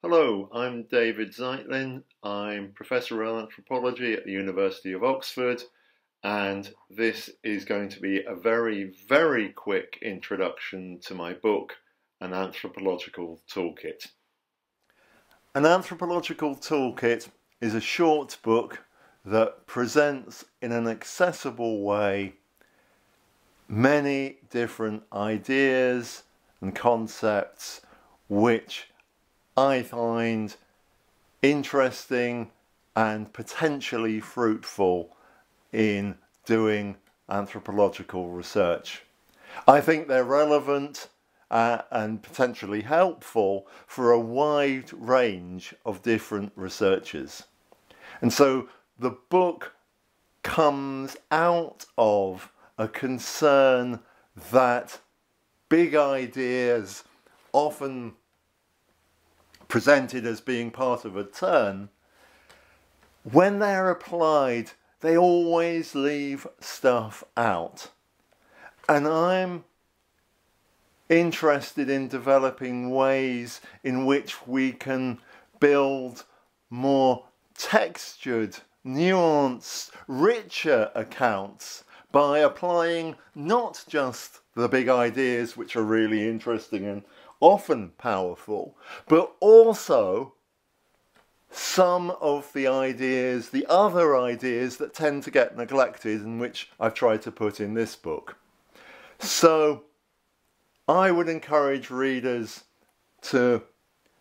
Hello, I'm David Zeitlyn. I'm Professor of Anthropology at the University of Oxford, and this is going to be a very, very quick introduction to my book, An Anthropological Toolkit. An Anthropological Toolkit is a short book that presents in an accessible way many different ideas and concepts which I find interesting and potentially fruitful in doing anthropological research. I think they're relevant uh, and potentially helpful for a wide range of different researchers. And so the book comes out of a concern that big ideas often presented as being part of a turn, when they're applied, they always leave stuff out. And I'm interested in developing ways in which we can build more textured, nuanced, richer accounts by applying not just the big ideas which are really interesting and often powerful, but also some of the ideas, the other ideas that tend to get neglected and which I've tried to put in this book. So I would encourage readers to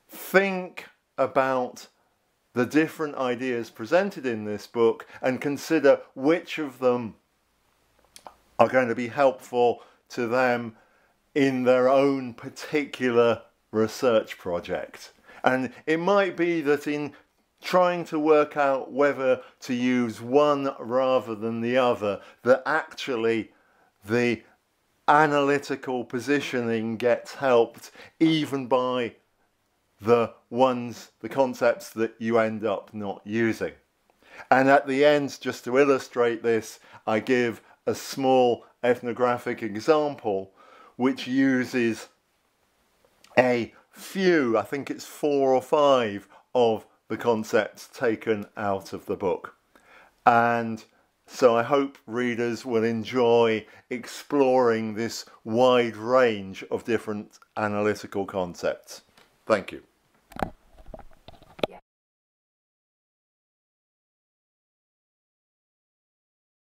think about the different ideas presented in this book and consider which of them are going to be helpful to them in their own particular research project. And it might be that in trying to work out whether to use one rather than the other, that actually the analytical positioning gets helped even by the ones, the concepts that you end up not using. And at the end, just to illustrate this, I give a small ethnographic example which uses a few, I think it's four or five, of the concepts taken out of the book. And so I hope readers will enjoy exploring this wide range of different analytical concepts. Thank you.